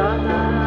chora.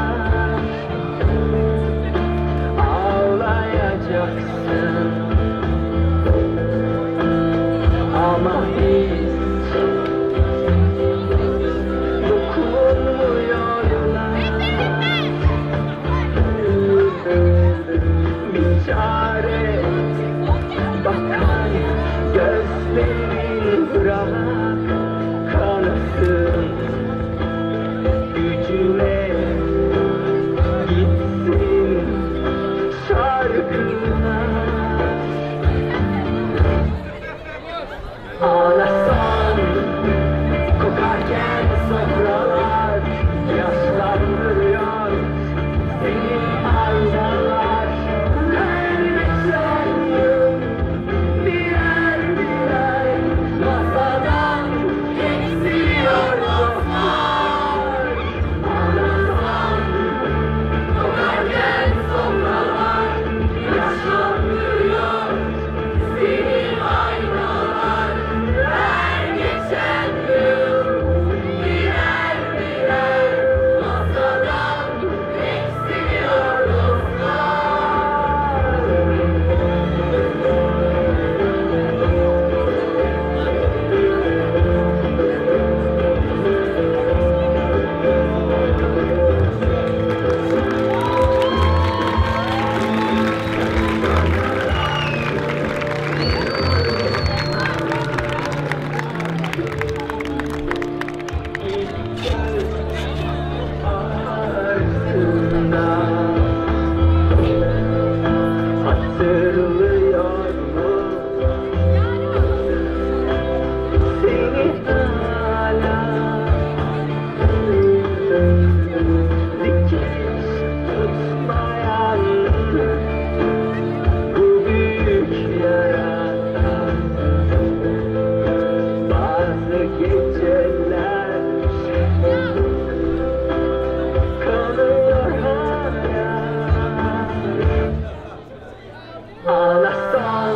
Ağlasan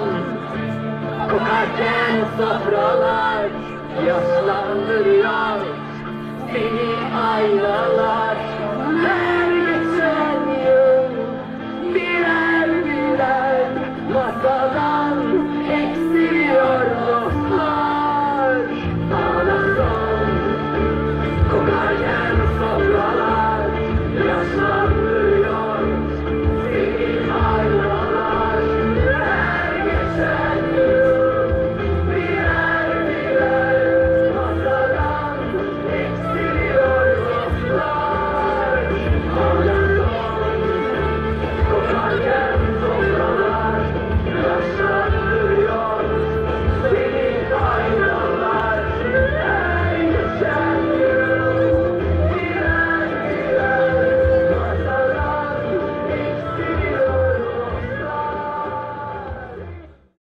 kokarken sofralar Yaşlandırıyor seni aynalar. Her